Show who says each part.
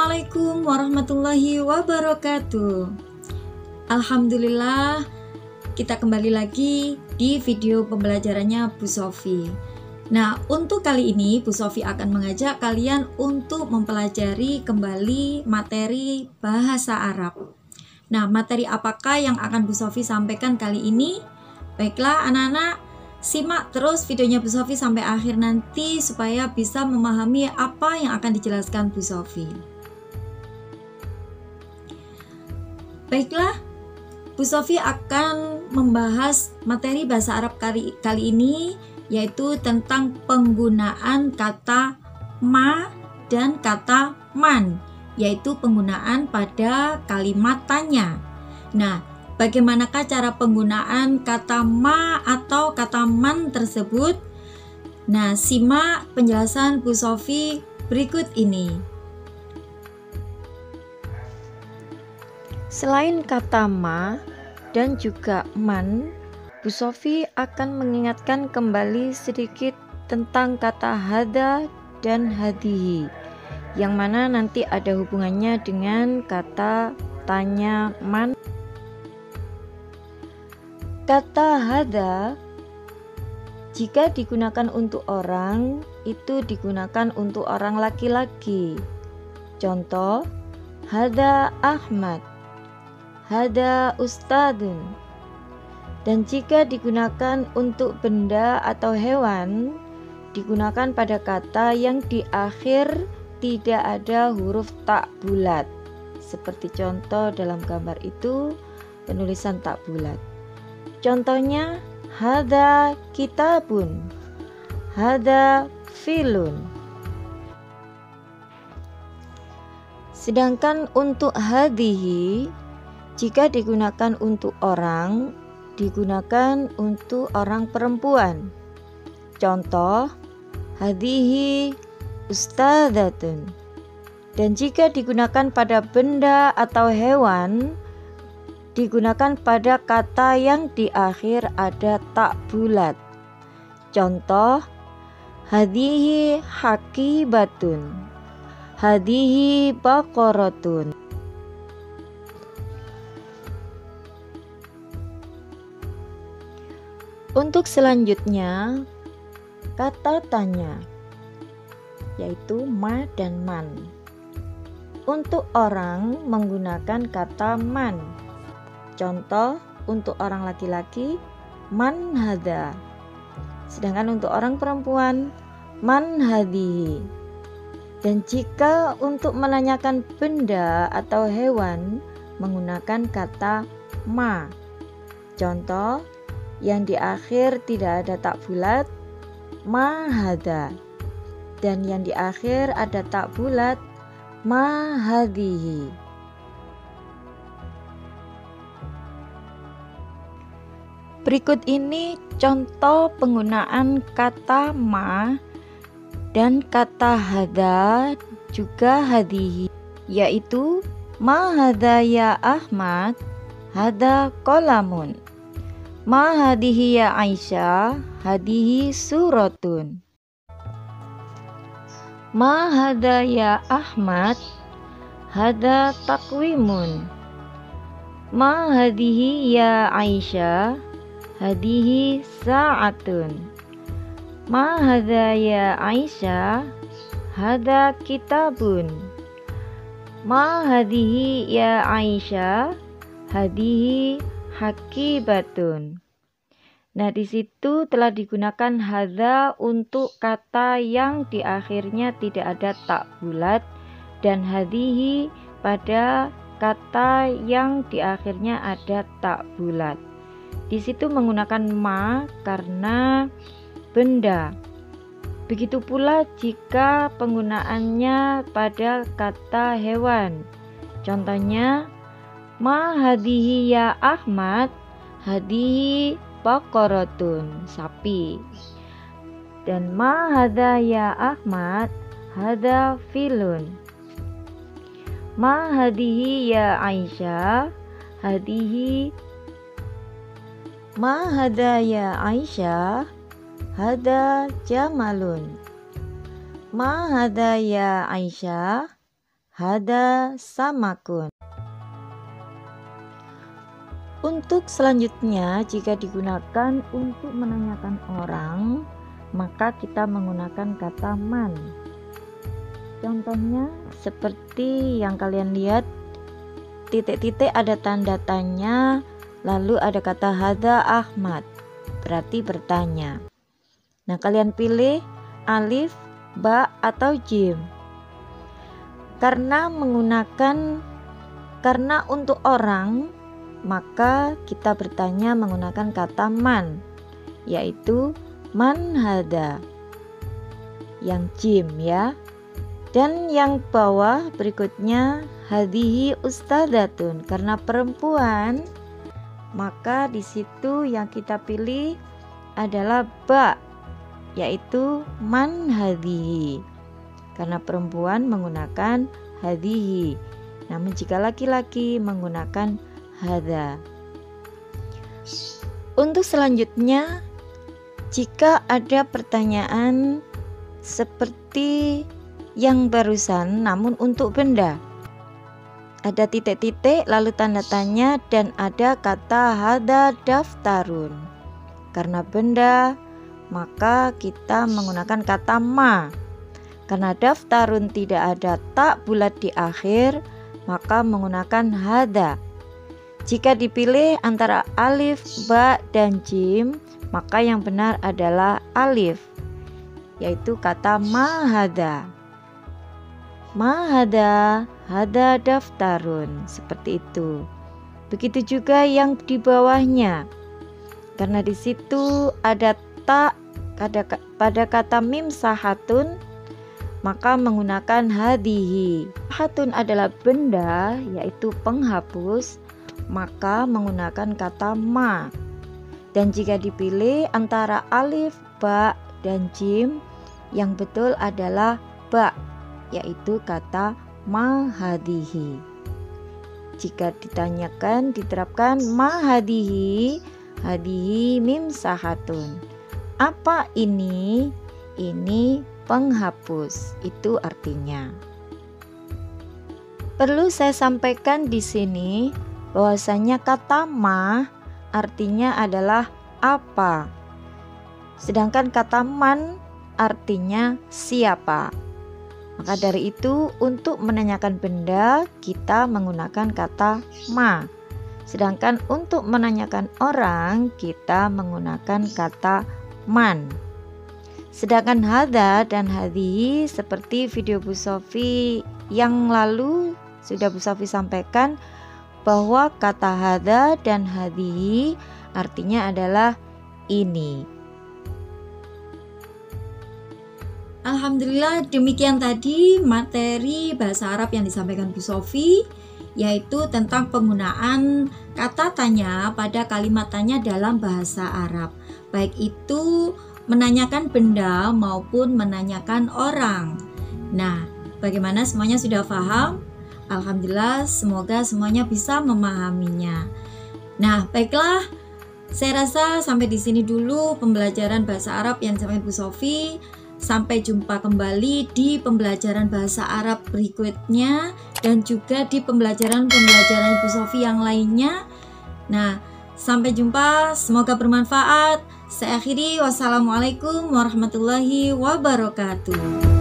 Speaker 1: Assalamualaikum warahmatullahi wabarakatuh. Alhamdulillah, kita kembali lagi di video pembelajarannya Bu Sofi. Nah, untuk kali ini Bu Sofi akan mengajak kalian untuk mempelajari kembali materi bahasa Arab. Nah, materi apakah yang akan Bu Sofi sampaikan kali ini? Baiklah, anak-anak, simak terus videonya Bu Sofi sampai akhir nanti supaya bisa memahami apa yang akan dijelaskan Bu Sofi. Baiklah, Bu Sofi akan membahas materi bahasa Arab kali, kali ini yaitu tentang penggunaan kata ma dan kata man yaitu penggunaan pada kalimat tanya. Nah, bagaimanakah cara penggunaan kata ma atau kata man tersebut? Nah, simak penjelasan Bu Sofi berikut ini.
Speaker 2: Selain kata ma dan juga man, Bu Sofi akan mengingatkan kembali sedikit tentang kata hada dan hadihi yang mana nanti ada hubungannya dengan kata tanya man. Kata hada jika digunakan untuk orang itu digunakan untuk orang laki-laki. Contoh hada Ahmad hada ustadun. Dan jika digunakan untuk benda atau hewan digunakan pada kata yang di akhir tidak ada huruf tak bulat. Seperti contoh dalam gambar itu penulisan tak bulat. Contohnya hada kitabun. Hada filun. Sedangkan untuk hadihi jika digunakan untuk orang, digunakan untuk orang perempuan. Contoh, hadihi ustadzatun. Dan jika digunakan pada benda atau hewan, digunakan pada kata yang di akhir ada tak bulat. Contoh, hadihi hakibatun. Hadihi bakorotun. Untuk selanjutnya, kata tanya yaitu ma dan man. Untuk orang menggunakan kata man. Contoh untuk orang laki-laki man hada. Sedangkan untuk orang perempuan man hadihi. Dan jika untuk menanyakan benda atau hewan menggunakan kata ma. Contoh yang di akhir tidak ada tak bulat mahada dan yang di akhir ada tak bulat mahadihi Berikut ini contoh penggunaan kata ma dan kata hada juga hadihi yaitu ma hada ya Ahmad hada kolamun Ma hadihi ya Aisyah, hadihi suratun. Ma hada ya Ahmad, hada takwimun. Ma hadihi ya Aisyah, hadihi sa'atun. Ma hada ya Aisyah, hada kitabun. Ma hadihi ya Aisyah, hadihi hakibatun. Nah, di situ telah digunakan hadza untuk kata yang di akhirnya tidak ada tak bulat dan hadihi pada kata yang di akhirnya ada tak bulat. Di situ menggunakan ma karena benda. Begitu pula jika penggunaannya pada kata hewan. Contohnya Ma hadihi ya Ahmad hadihi bakorotun sapi. Dan ma hada ya Ahmad hada filun. Ma hadihi ya Aisyah hadihi. Ma hada ya Aisyah hada jamalun. Ma hada ya Aisyah hada samakun. Untuk selanjutnya, jika digunakan untuk menanyakan orang, maka kita menggunakan kata man. Contohnya seperti yang kalian lihat, titik-titik ada tanda tanya, lalu ada kata hada Ahmad, berarti bertanya. Nah, kalian pilih alif, ba, atau jim. Karena menggunakan karena untuk orang maka kita bertanya menggunakan kata man, yaitu man hada. Yang jim ya. Dan yang bawah berikutnya hadihi ustadatun karena perempuan maka di situ yang kita pilih adalah ba yaitu man hadihi karena perempuan menggunakan hadihi namun jika laki-laki menggunakan hada. Untuk selanjutnya, jika ada pertanyaan seperti yang barusan namun untuk benda, ada titik-titik lalu tanda tanya dan ada kata hada daftarun. Karena benda, maka kita menggunakan kata ma. Karena daftarun tidak ada tak bulat di akhir, maka menggunakan hada. Jika dipilih antara alif, ba, dan jim, maka yang benar adalah alif, yaitu kata mahada. Mahada, hada daftarun, seperti itu. Begitu juga yang di bawahnya. Karena di situ ada tak pada, pada kata mim sahatun maka menggunakan hadihi. Hatun adalah benda yaitu penghapus maka menggunakan kata ma. Dan jika dipilih antara alif, ba, dan jim, yang betul adalah ba, yaitu kata mahadihi. Jika ditanyakan, diterapkan mahadihi, hadihi mim sahatun. Apa ini? Ini penghapus. Itu artinya. Perlu saya sampaikan di sini bahwasanya kata ma artinya adalah apa. Sedangkan kata man artinya siapa. Maka dari itu untuk menanyakan benda kita menggunakan kata ma. Sedangkan untuk menanyakan orang kita menggunakan kata man. Sedangkan hada dan hadi seperti video Bu Sofi yang lalu sudah Bu Sofi sampaikan bahwa kata hada dan hadi artinya adalah ini.
Speaker 1: Alhamdulillah demikian tadi materi bahasa Arab yang disampaikan Bu Sofi yaitu tentang penggunaan kata tanya pada kalimat tanya dalam bahasa Arab baik itu menanyakan benda maupun menanyakan orang. Nah, bagaimana semuanya sudah paham? Alhamdulillah, semoga semuanya bisa memahaminya. Nah, baiklah, saya rasa sampai di sini dulu pembelajaran bahasa Arab yang disampaikan Bu Sofi. Sampai jumpa kembali di pembelajaran bahasa Arab berikutnya dan juga di pembelajaran-pembelajaran Bu Sofi yang lainnya. Nah, sampai jumpa, semoga bermanfaat. Saya akhiri, wassalamualaikum warahmatullahi wabarakatuh.